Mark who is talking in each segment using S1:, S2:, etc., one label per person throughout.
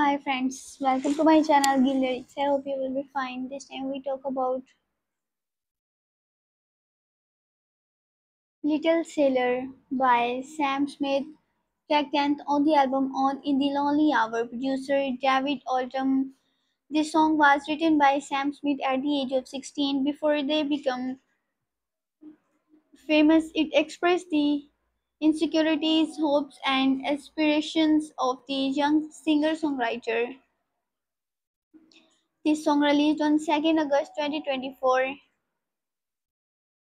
S1: Hi friends, welcome to my channel Gill I hope you will be fine. This time we talk about Little Sailor by Sam Smith. Track 10th on the album On In the Lonely Hour, producer David Oldham. This song was written by Sam Smith at the age of 16 before they became famous. It expressed the insecurities, hopes, and aspirations of the young singer-songwriter. This song released on 2nd August 2024.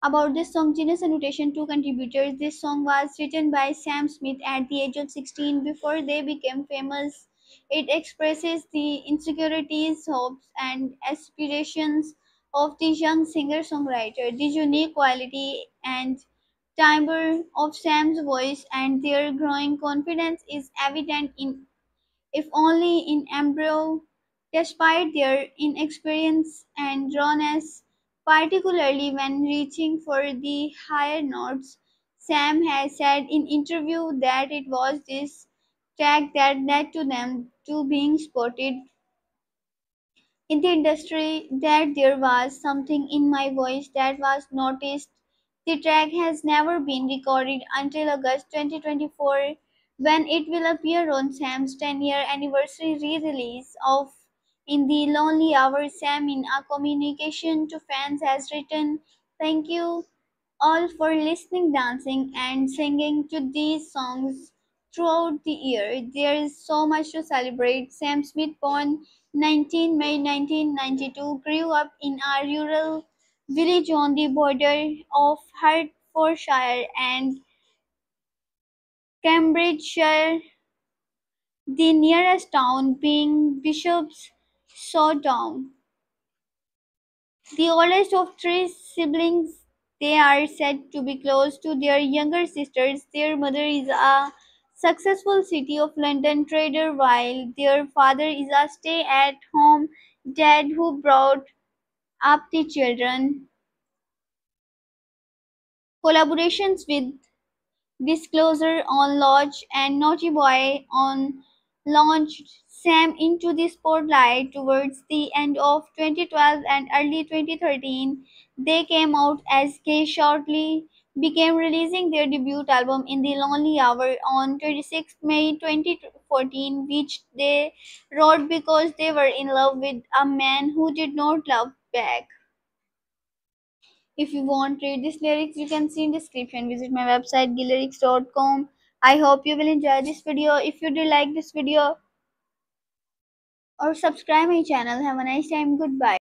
S1: About this song, Genius Annotation Two contributors. This song was written by Sam Smith at the age of 16 before they became famous. It expresses the insecurities, hopes, and aspirations of the young singer songwriter. The unique quality and timbre of Sam's voice and their growing confidence is evident in if only in embryo, despite their inexperience and rawness, particularly when reaching for the higher notes. Sam has said in interview that it was this track that led to them to being spotted in the industry that there was something in my voice that was noticed. The track has never been recorded until August 2024 when it will appear on Sam's 10 year anniversary re release of In the Lonely Hour. Sam, in a communication to fans, has written, Thank you all for listening, dancing, and singing to these songs throughout the year. There is so much to celebrate. Sam Smith, born 19 May 1992, grew up in a rural village on the border of Hertfordshire and Cambridgeshire, the nearest town being Bishop's Stortford. The oldest of three siblings, they are said to be close to their younger sisters. Their mother is a successful City of London trader, while their father is a stay at home dad who brought up the children. Collaborations with Disclosure on Latch and Naughty Boy on launched Sam into the spotlight towards the end of 2012 and early 2013. They came out as gay shortly, became releasing their debut album In the Lonely Hour on 26 May 2014, which they wrote because they were in love with a man who did not love back. If you want to read these lyrics, you can see in description. Visit my website gilllyrics.com. I hope you will enjoy this video. If you do like this video or subscribe my channel, have a nice time. Goodbye.